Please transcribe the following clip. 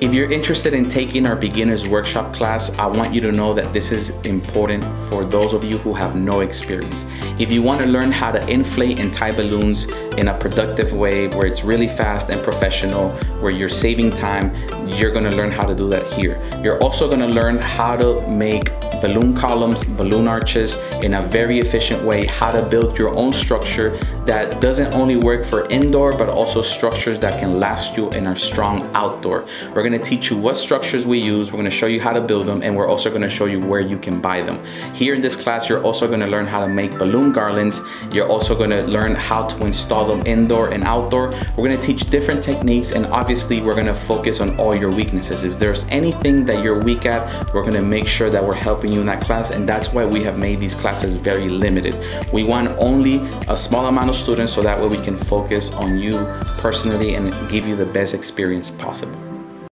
If you're interested in taking our beginner's workshop class, I want you to know that this is important for those of you who have no experience. If you want to learn how to inflate and tie balloons in a productive way where it's really fast and professional, where you're saving time, you're gonna learn how to do that here. You're also gonna learn how to make balloon columns, balloon arches in a very efficient way, how to build your own structure that doesn't only work for indoor, but also structures that can last you and are strong outdoor. We're gonna teach you what structures we use, we're gonna show you how to build them, and we're also gonna show you where you can buy them. Here in this class, you're also gonna learn how to make balloon garlands. You're also gonna learn how to install them indoor and outdoor. We're gonna teach different techniques, and obviously we're gonna focus on all your weaknesses. If there's anything that you're weak at, we're gonna make sure that we're helping you in that class, and that's why we have made these classes very limited. We want only a small amount of students so that way we can focus on you personally and give you the best experience possible.